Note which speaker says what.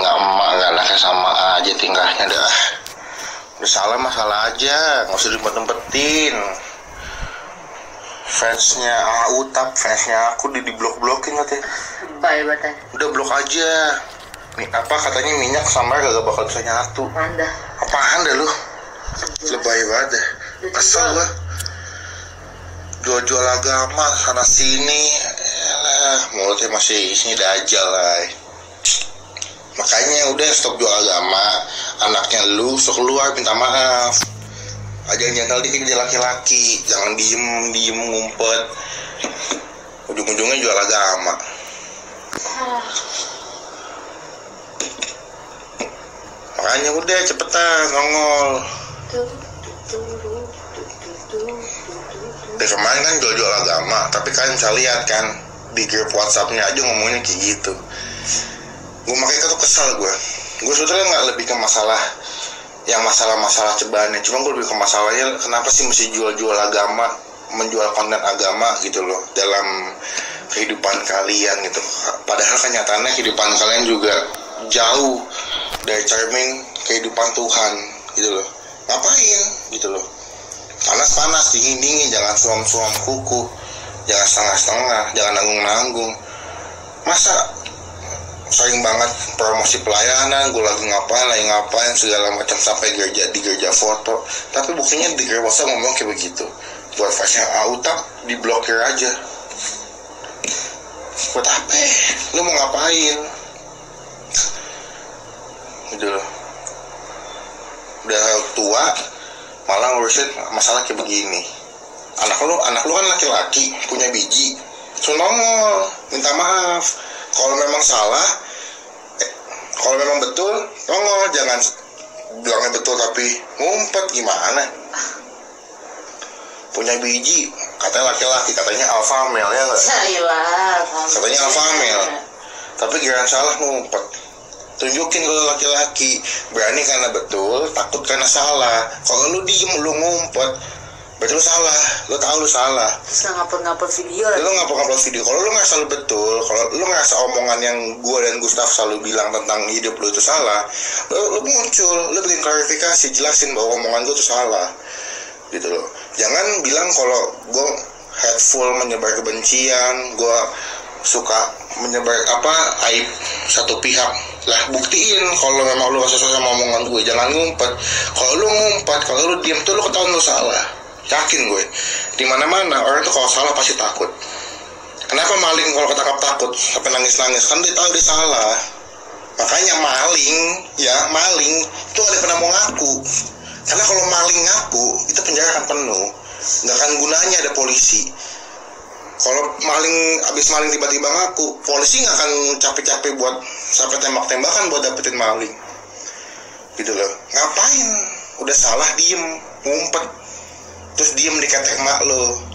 Speaker 1: nggak emak nggak anaknya sama aja tingkahnya dah. Udah salah masalah aja nggak usah dimpet-impetin fansnya ah utap fansnya aku di di blok blokin katanya
Speaker 2: Baik batang.
Speaker 1: udah blok aja. Mi, apa katanya minyak sama gak bakal bisa nyatu.
Speaker 2: Anda.
Speaker 1: apaan dah lu? Lebay banget deh. Kesel gua. Jual-jual agama sana sini. Yalah, mulutnya masih isinya dajal lah udah stop jual agama. Anaknya lu sok keluar minta maaf. Aja jangan dikit jadi laki-laki. Jangan diem diem ngumpet. Ujung-ujungnya jual agama. Makanya udah cepetan nongol. Dari kemarin kan jual-jual agama tapi kalian bisa lihat kan di grup whatsappnya aja ngomongnya kayak gitu gue makanya tuh kesal gue gue sebetulnya nggak lebih ke masalah yang masalah-masalah cebahannya. Cuma gue lebih ke masalahnya kenapa sih mesti jual-jual agama menjual konten agama gitu loh dalam kehidupan kalian gitu. Padahal kenyataannya kehidupan kalian juga jauh dari cermin kehidupan Tuhan gitu loh. Ngapain gitu loh? Panas-panas dingin-dingin jangan suam-suam kuku jangan setengah-setengah jangan nanggung-nanggung. Masa sering banget promosi pelayanan gue lagi ngapain lagi ngapain segala macam sampai gereja di gereja foto. Tapi buktinya di gereja WhatsApp ngomong kayak begitu. Buat fashion autak diblokir aja. Buat apa? Lu mau ngapain? Gitu loh. Udah tua malah ngurusin masalah kayak begini. Anak lu anak lu kan laki-laki punya biji. So nongol minta maaf. Kalau memang salah kalau memang betul nongol jangan bilangnya betul tapi ngumpet gimana? Punya biji katanya laki-laki katanya alpha male ya nggak?
Speaker 2: Cailah.
Speaker 1: Katanya alpha male. tapi kira salah ngumpet. Tunjukin kalau laki-laki berani karena betul takut karena salah. Kalau lu diem lu ngumpet berarti lu salah. Lu tahu lu salah.
Speaker 2: Terus ngupload-ngupload video
Speaker 1: lu
Speaker 2: lagi.
Speaker 1: nggak perlu upload video. Kalau lu nggak selalu betul kalau lu ngerasa omongan yang gua dan Gustaf selalu bilang tentang hidup lu itu salah lu, lu muncul lu bikin klarifikasi jelasin bahwa omongan gua itu salah. Gitu loh. Jangan bilang kalau gua hateful menyebar kebencian gua suka menyebar apa aib satu pihak. Lah buktiin kalau memang lu gak sesuai sama omongan gue jangan ngumpet. Kalau lu ngumpet kalau lu diem tuh lu ketahuan lu salah yakin gue. Di mana mana orang tuh kalau salah pasti takut. Kenapa maling kalau ketangkap takut? Sampai nangis nangis kan dia tahu dia salah. Makanya maling ya maling itu ada pernah mau ngaku. Karena kalau maling ngaku itu penjara akan penuh. Nggak akan gunanya ada polisi. Kalau maling abis maling tiba-tiba ngaku polisi nggak akan capek-capek buat sampai tembak-tembakan buat dapetin maling. Gitu loh. Ngapain? Udah salah diem ngumpet terus diem di ketek mak lo